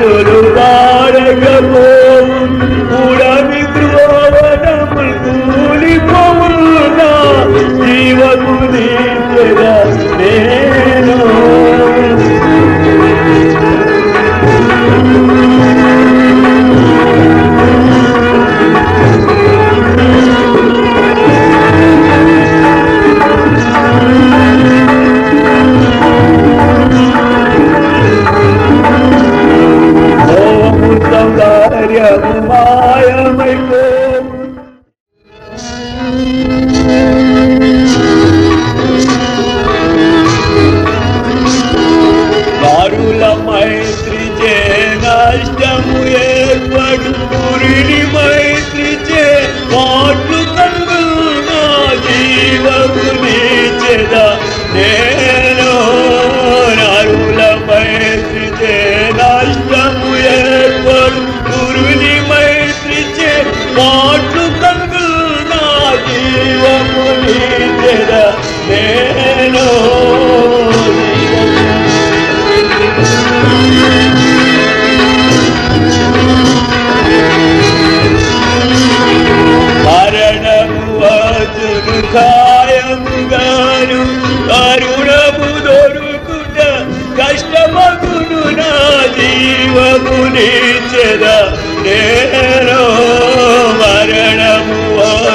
Şunu bari kabul ஆச்சரியது மாயமை போல் கருள மைத்ரி ஜே நஷ்டமுயற்படும் பூர்ணிமை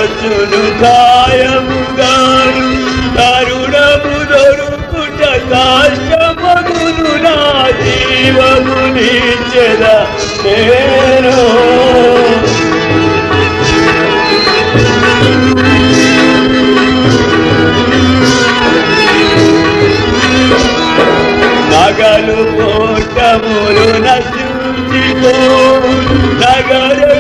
వచ్చును కాయముగాను తరుణము దొరుకుట కాశమగును నా జీవము నీచెద నేను. నగలు పోటములు నశించిపో నగలు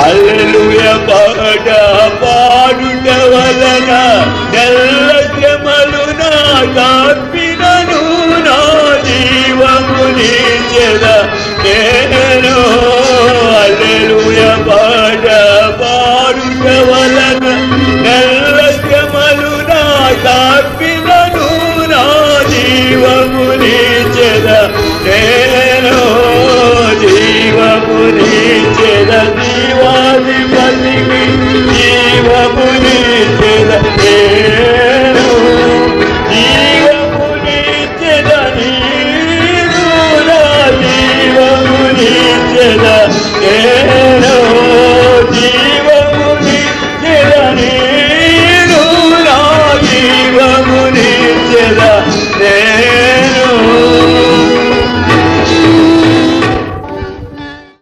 Hallelujah, Bhagavad ఎక్కడా నేను అల్లెలుయ పాట పాడుట నా కాపిలను నా జీవముని yela. Yeah.